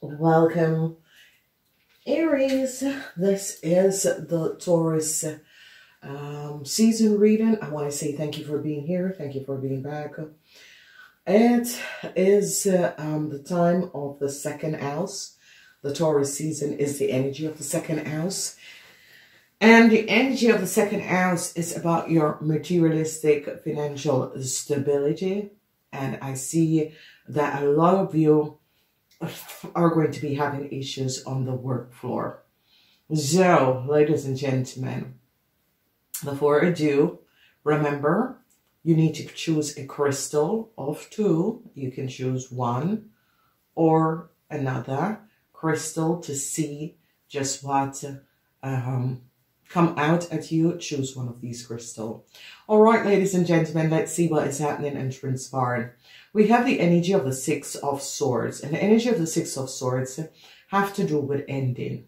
Welcome, Aries. This is the Taurus um, season reading. I want to say thank you for being here. Thank you for being back. It is uh, um, the time of the second house. The Taurus season is the energy of the second house. And the energy of the second house is about your materialistic financial stability. And I see that a lot of you are going to be having issues on the work floor. So, ladies and gentlemen, before I do, remember you need to choose a crystal of two. You can choose one or another crystal to see just what um, come out at you. Choose one of these crystal. All right, ladies and gentlemen, let's see what is happening and transpiring. We have the energy of the Six of Swords. And the energy of the Six of Swords have to do with ending.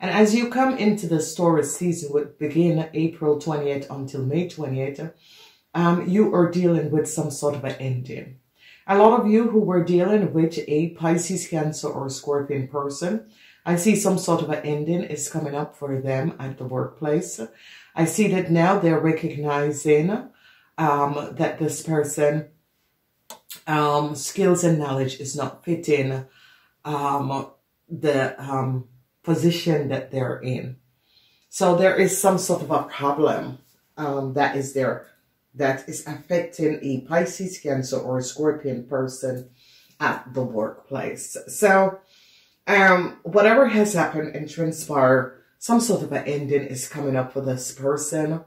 And as you come into the Taurus season, would begin April 28th until May 28th, um, you are dealing with some sort of an ending. A lot of you who were dealing with a Pisces, Cancer, or Scorpion person, I see some sort of an ending is coming up for them at the workplace. I see that now they're recognizing um, that this person um, skills and knowledge is not fitting um, the um, position that they're in. So there is some sort of a problem um, that is there that is affecting a Pisces, Cancer, or a Scorpion person at the workplace. So um, whatever has happened and transpired, some sort of an ending is coming up for this person.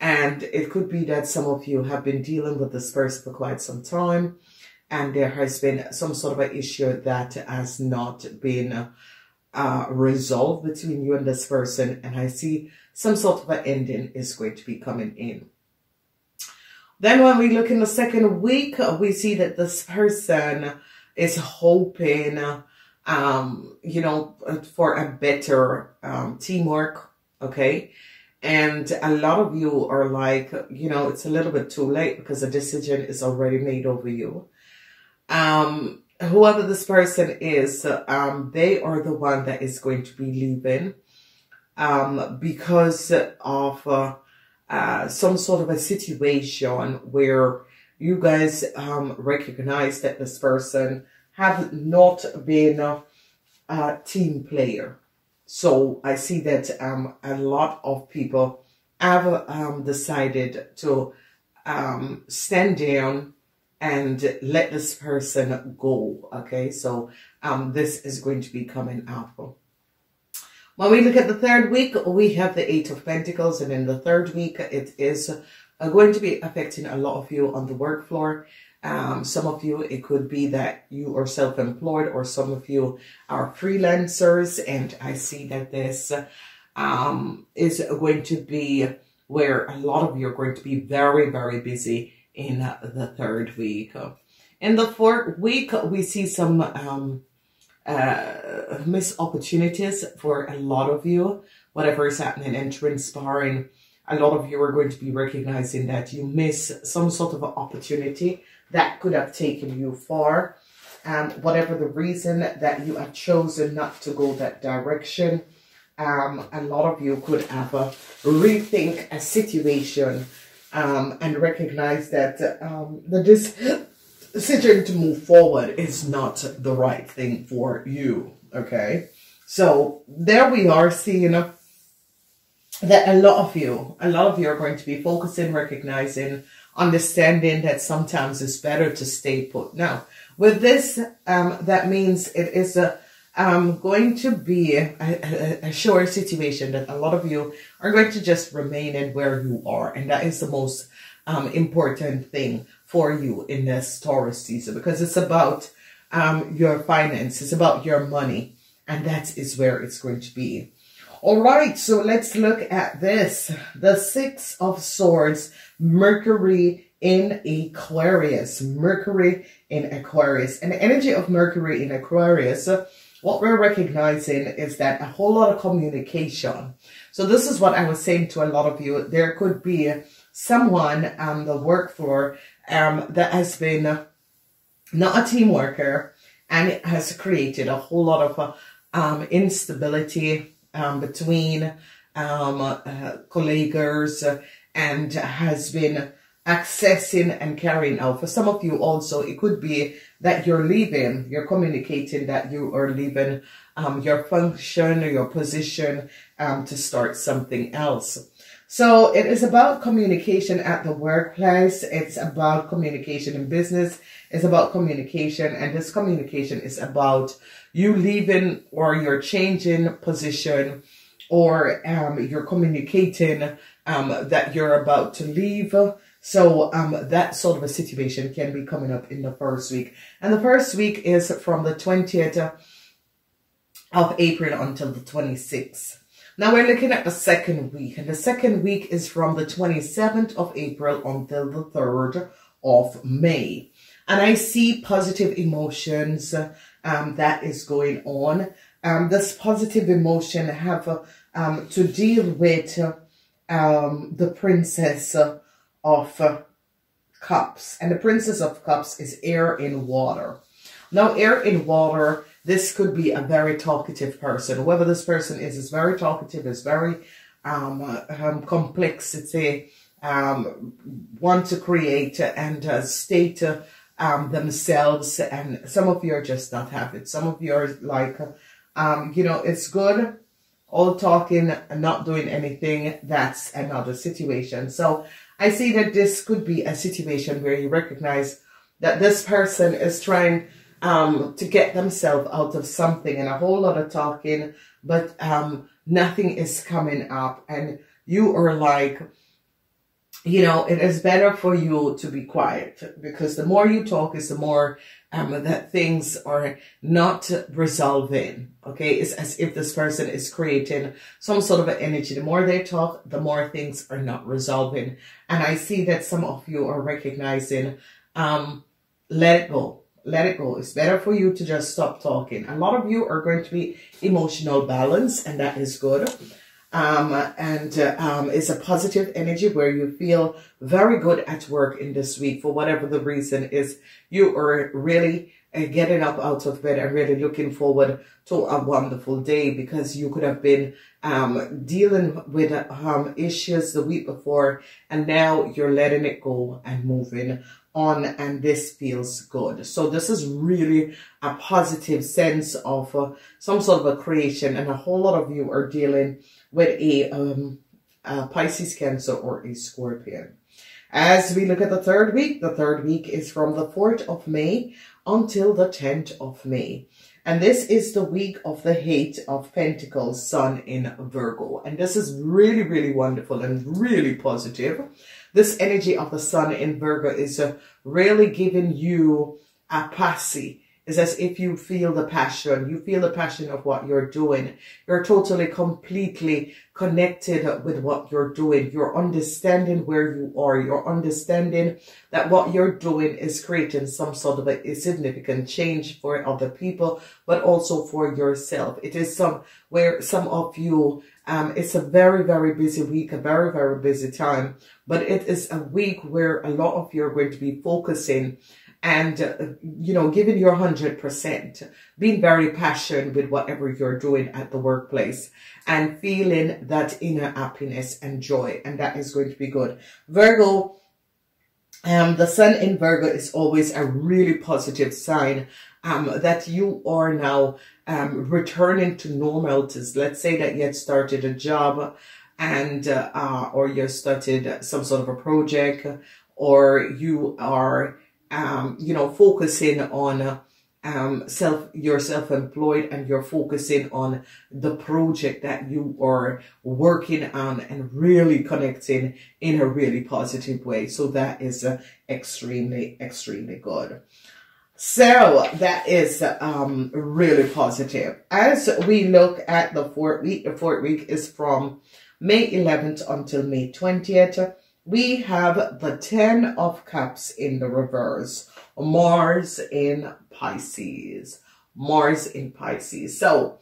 And it could be that some of you have been dealing with this person for quite some time and there has been some sort of an issue that has not been uh, resolved between you and this person. And I see some sort of an ending is going to be coming in. Then when we look in the second week, we see that this person is hoping, um, you know, for a better um, teamwork, okay? And a lot of you are like, you know, it's a little bit too late because the decision is already made over you um, whoever this person is, um, they are the one that is going to be leaving um, because of uh, uh, some sort of a situation where you guys um, recognize that this person have not been a, a team player. So I see that um, a lot of people have um, decided to um, stand down and let this person go. Okay, so um, this is going to be coming up. When we look at the third week, we have the Eight of Pentacles, and in the third week, it is uh, going to be affecting a lot of you on the work floor. Um, some of you, it could be that you are self-employed, or some of you are freelancers, and I see that this um, is going to be where a lot of you are going to be very, very busy in the third week. In the fourth week, we see some um, uh, missed opportunities for a lot of you. Whatever is happening and transpiring, a lot of you are going to be recognizing that you miss some sort of opportunity that could have taken you far. Um, whatever the reason that you have chosen not to go that direction, um, a lot of you could have a rethink a situation um, and recognize that um, the decision to move forward is not the right thing for you. Okay, so there we are seeing a, that a lot of you, a lot of you are going to be focusing, recognizing, understanding that sometimes it's better to stay put. Now, with this, um, that means it is a um, going to be a, a, a sure situation that a lot of you are going to just remain in where you are. And that is the most um, important thing for you in this Taurus season because it's about um, your finance, it's about your money, and that is where it's going to be. All right, so let's look at this. The Six of Swords, Mercury in Aquarius. Mercury in Aquarius. And the energy of Mercury in Aquarius what we're recognizing is that a whole lot of communication. So this is what I was saying to a lot of you. There could be someone on the work floor um, that has been not a team worker and it has created a whole lot of uh, um, instability um, between um, uh, colleagues and has been accessing and carrying out. For some of you also, it could be that you're leaving, you're communicating that you are leaving um, your function or your position um, to start something else. So it is about communication at the workplace. It's about communication in business. It's about communication and this communication is about you leaving or you're changing position or um, you're communicating um, that you're about to leave. So um, that sort of a situation can be coming up in the first week. And the first week is from the 20th of April until the 26th. Now we're looking at the second week, and the second week is from the 27th of April until the 3rd of May. And I see positive emotions um, that is going on. Um, this positive emotion have um, to deal with um, the princess of cups. And the princess of cups is air in water. Now, air in water this could be a very talkative person. Whoever this person is, is very talkative, is very um, um, complex, it's a, um, want to create and uh, state um, themselves. And some of you are just not have it. Some of you are like, um, you know, it's good. All talking and not doing anything, that's another situation. So I see that this could be a situation where you recognize that this person is trying um, to get themselves out of something and a whole lot of talking, but um, nothing is coming up. And you are like, you know, it is better for you to be quiet because the more you talk is the more um, that things are not resolving. Okay. It's as if this person is creating some sort of an energy. The more they talk, the more things are not resolving. And I see that some of you are recognizing, um, let it go let it go. It's better for you to just stop talking. A lot of you are going to be emotional balance and that is good. Um, and uh, um, it's a positive energy where you feel very good at work in this week for whatever the reason is. You are really uh, getting up out of bed and really looking forward to a wonderful day because you could have been um, dealing with um, issues the week before and now you're letting it go and moving on and this feels good. So this is really a positive sense of uh, some sort of a creation and a whole lot of you are dealing with a, um, a Pisces, Cancer or a Scorpion. As we look at the third week, the third week is from the 4th of May until the 10th of May. And this is the week of the Eight of Pentacles, Sun in Virgo. And this is really, really wonderful and really positive. This energy of the sun in Virgo is uh, really giving you a passy. It's as if you feel the passion. You feel the passion of what you're doing. You're totally, completely connected with what you're doing. You're understanding where you are. You're understanding that what you're doing is creating some sort of a, a significant change for other people, but also for yourself. It is some where some of you um, it's a very, very busy week, a very, very busy time, but it is a week where a lot of you are going to be focusing and, uh, you know, giving your 100%, being very passionate with whatever you're doing at the workplace and feeling that inner happiness and joy. And that is going to be good. Virgo, um, the sun in Virgo is always a really positive sign um, that you are now um, returning to normalities. Let's say that you had started a job and uh, uh, or you started some sort of a project or you are um, you know focusing on um, self you're self-employed and you're focusing on the project that you are working on and really connecting in a really positive way so that is uh, extremely extremely good so that is um, really positive. As we look at the fourth week, the fourth week is from May 11th until May 20th. We have the 10 of cups in the reverse. Mars in Pisces. Mars in Pisces. So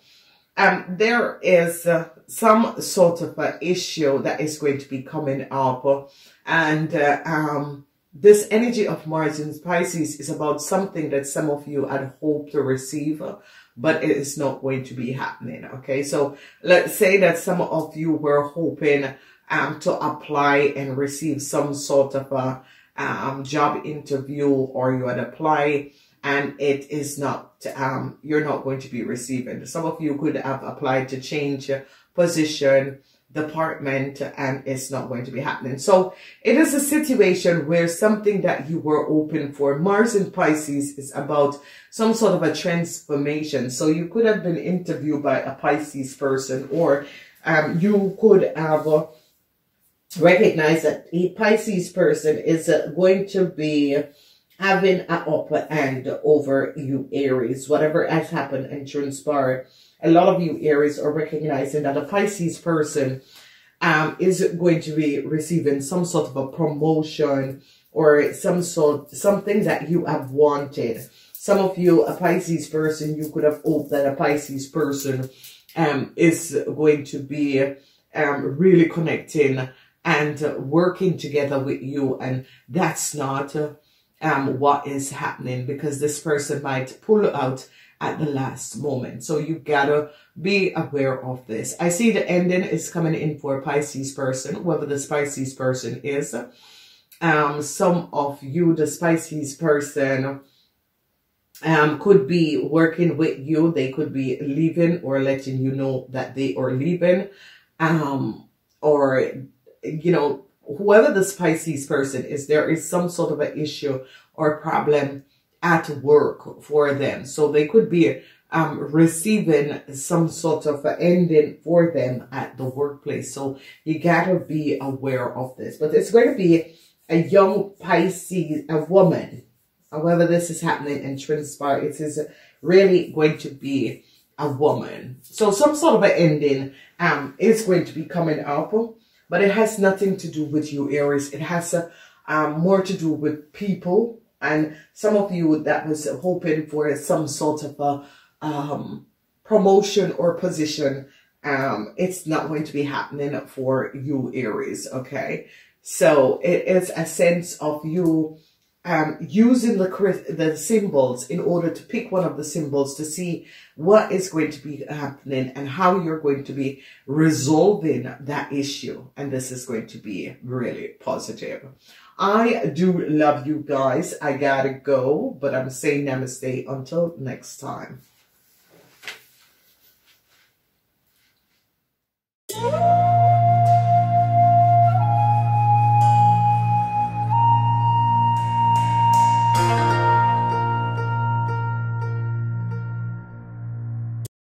um, there is uh, some sort of an issue that is going to be coming up. And uh, um, this energy of Mars in Pisces is about something that some of you had hoped to receive, but it is not going to be happening. Okay. So let's say that some of you were hoping um, to apply and receive some sort of a um, job interview or you had applied and it is not, um, you're not going to be receiving. Some of you could have applied to change position, department, and it's not going to be happening. So it is a situation where something that you were open for, Mars in Pisces is about some sort of a transformation. So you could have been interviewed by a Pisces person or um, you could have uh, recognized that a Pisces person is uh, going to be having an upper hand over you Aries, whatever has happened and transpired. A lot of you Aries are recognizing that a Pisces person um, is going to be receiving some sort of a promotion or some sort, something that you have wanted. Some of you, a Pisces person, you could have hoped that a Pisces person um, is going to be um, really connecting and working together with you. And that's not um, what is happening because this person might pull out at the last moment. So you gotta be aware of this. I see the ending is coming in for Pisces person, whoever the Pisces person is. Um, some of you, the Pisces person, um, could be working with you. They could be leaving or letting you know that they are leaving. Um, or, you know, whoever the Pisces person is, there is some sort of an issue or problem at work for them. So they could be um, receiving some sort of an ending for them at the workplace. So you gotta be aware of this. But it's going to be a young Pisces, a woman, however this is happening and transpire, it is really going to be a woman. So some sort of an ending um, is going to be coming up but it has nothing to do with you, Aries. It has uh, um, more to do with people. And some of you that was hoping for some sort of a um, promotion or position, um, it's not going to be happening for you, Aries, okay? So it is a sense of you um, using the, the symbols in order to pick one of the symbols to see what is going to be happening and how you're going to be resolving that issue. And this is going to be really positive. I do love you guys. I gotta go, but I'm saying namaste until next time.